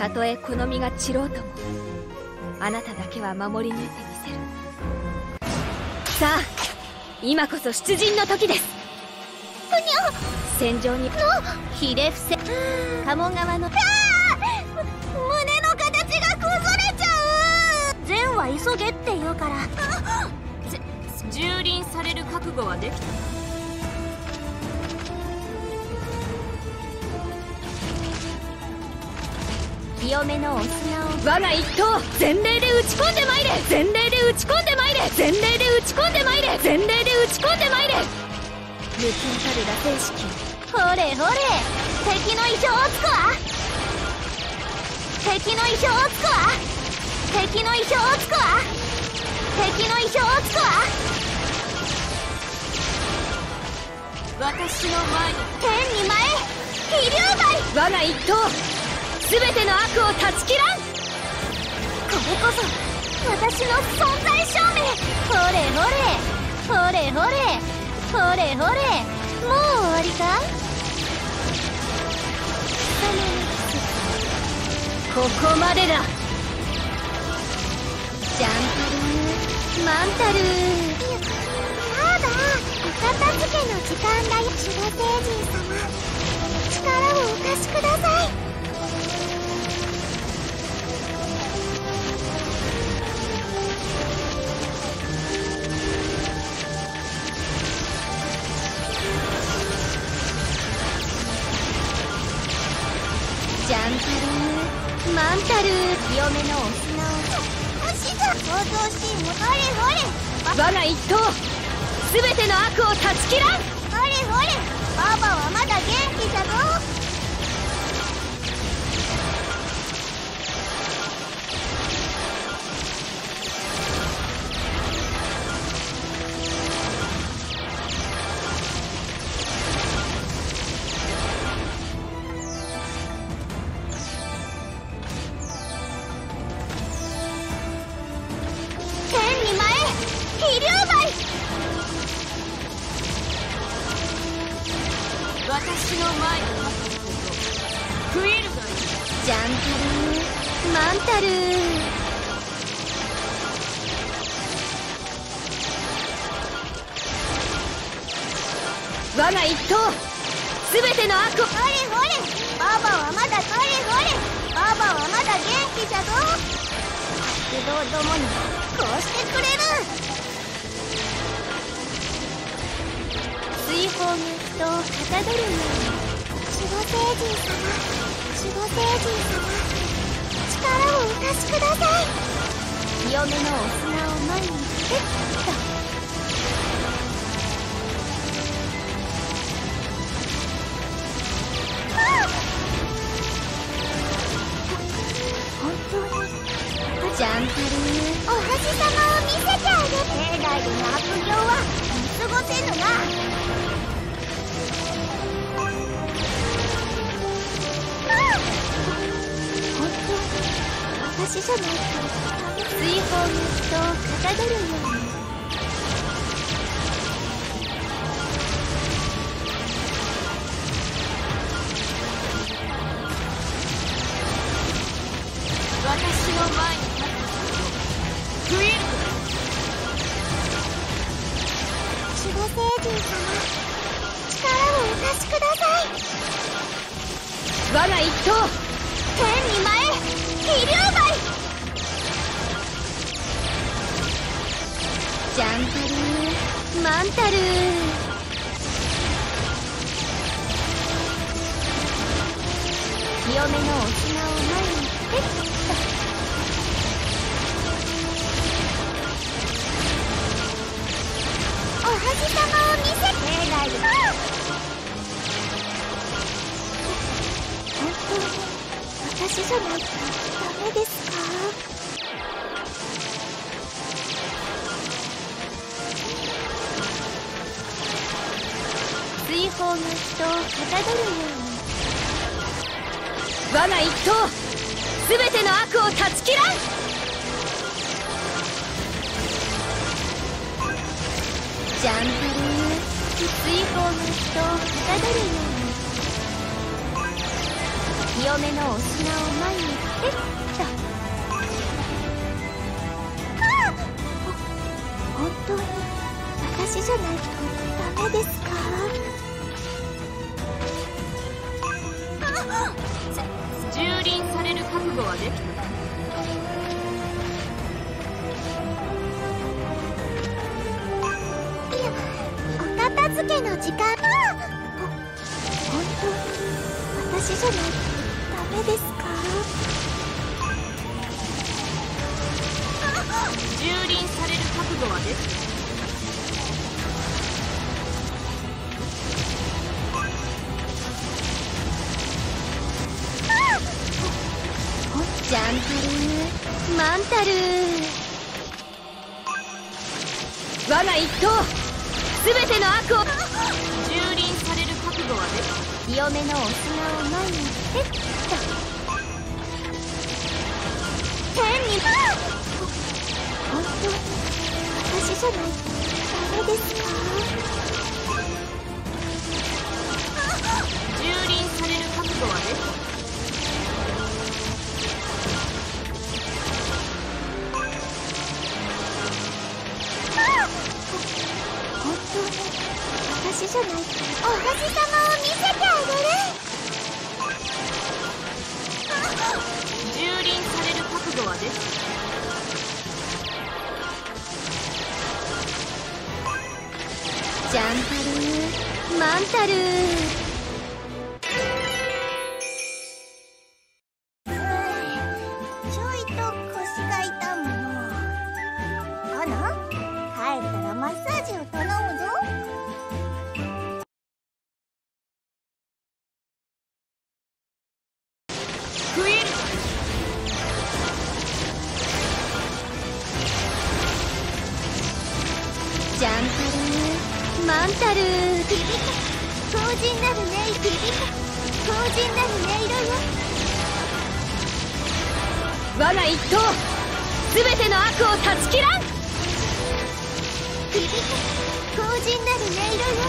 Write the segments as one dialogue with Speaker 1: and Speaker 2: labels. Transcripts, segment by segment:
Speaker 1: たとえ好みが散ろうともあなただけは守り抜いてみせる。さあ今こそ出陣の時です。
Speaker 2: ふにゃ
Speaker 1: 戦場に
Speaker 2: のひれ伏せ鴨川のあ胸の形が崩れちゃう。善は急げって言うから。
Speaker 1: 蹂躙される覚悟はできた
Speaker 2: 清めのお砂を。
Speaker 1: 我が一党前例で打ち込んでまいれ。前例で打ち込んでまいれ。前例で打ち込んでまいれ。前例で打ち込んでまいれ。無金たる螺旋式。
Speaker 2: ほれほれ。敵の意表をつくわ敵の意表をつくわ敵の意表をつくわ敵の意表をつくわ
Speaker 1: 私の前に。
Speaker 2: 天に前飛竜梅。
Speaker 1: 我が一党全ての悪を断ち切らん。
Speaker 2: これこそ私の存在証明。ほれほれ。ほれほれ。ほれほれ。もう終わりか？
Speaker 1: ここまでだ。
Speaker 2: ジャンタルマンタルやだお片付けの時間だよ守護聖人様。力をお貸しくださいンタルマンタル清めのお砂を。足が想像してもほれほれ。
Speaker 1: 我が一刀全ての悪を断ち切らん。
Speaker 2: ほれほれ。ババはまだ元気じゃぞ。
Speaker 1: 私の前に立つこと。食えるがいい
Speaker 2: ジャンタルマンタル
Speaker 1: 我が一党全ての悪を。
Speaker 2: ほれほれ。ババはまだほれほれ。ババはまだ元気じゃぞ。不動どもにこうしてくれる。追放の人をかたどるように守護聖人様守護聖人様力をお貸しください。清めのお砂を前に。ふっと。に私じゃないか追放の人をかたどるように
Speaker 1: 私の前に立つこと食える
Speaker 2: 守護聖人様力をお貸しください
Speaker 1: 我が一党
Speaker 2: ジャンタルマンタル清めのお砂を前追放が人をかたどるように。
Speaker 1: 我が一党全ての悪を断ち切らん。
Speaker 2: ジャンタル追放が人をかたどるように。清めのお砂を前にペッと本当に私じゃないとダメですか？付けの時間本当。私じゃない。とダメですか？
Speaker 1: 蹂躙される覚悟はでき
Speaker 2: ジャンタル。マンタル。
Speaker 1: 我が一刀全ての悪を。蹂躙される覚悟はでき
Speaker 2: 清めのお砂を前にえっと天に。本当。私じゃない。ダメですか？タル
Speaker 1: 我が一刀全ての悪を断ち切らん。
Speaker 2: 強靭なる音色よ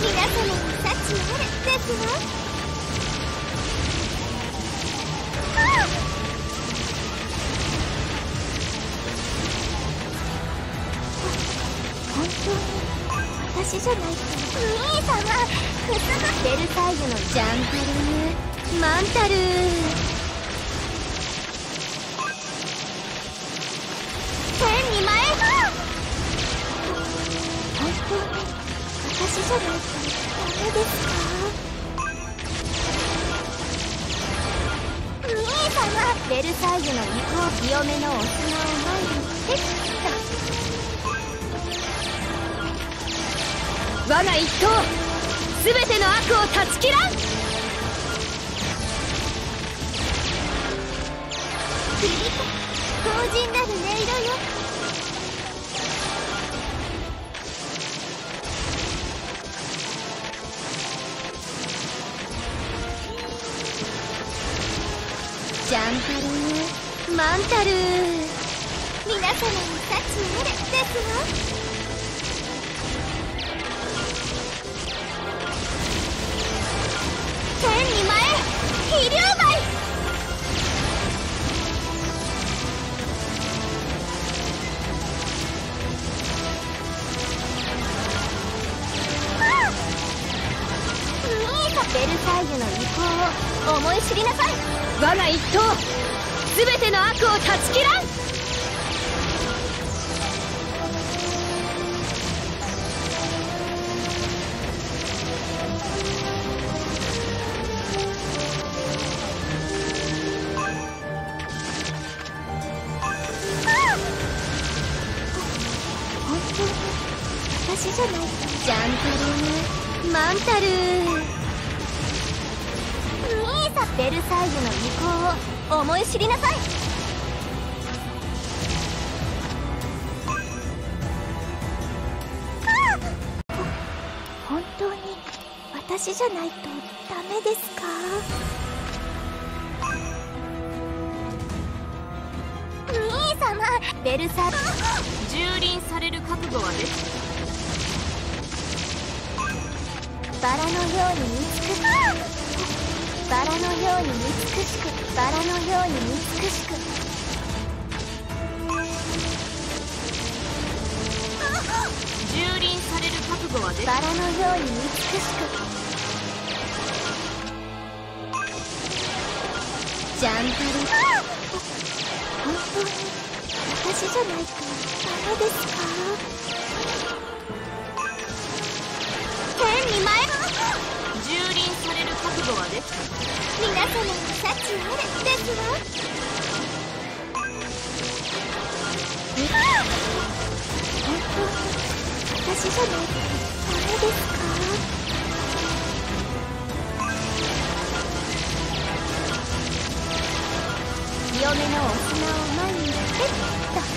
Speaker 2: 皆様に幸あれですわじゃないと兄様くすぐベルサイユのジャンタルマンタル天に前が本当に私じゃないとダメですか兄様ベルサイユの意向清めのお砂を前にえっ
Speaker 1: 我が一刀全ての悪を断ち切らん。
Speaker 2: 強靭なる音色よ。ジャンタルマンタル皆様に幸あれですわ。天に前飛竜舞ベルサイユの意向を思い知りなさい。
Speaker 1: 我が一刀全ての悪を断ち切らん。
Speaker 2: 私じゃないとジャンタルマンタル兄さベルサイユの意向を思い知りなさい。本当に私じゃないとダメですか？様。ベルサ
Speaker 3: 蹂躙される覚悟はでき
Speaker 2: バラのように美しくバラのように美しく。バラのように美しく
Speaker 3: 蹂躙される。覚悟はでき
Speaker 2: バラのように美しくジャンパリ本当に私じゃないとダメですか
Speaker 3: 覚悟はできた
Speaker 2: 皆様の幸あれですわ本当に私じゃないとダメですか清めのお砂を前にペッと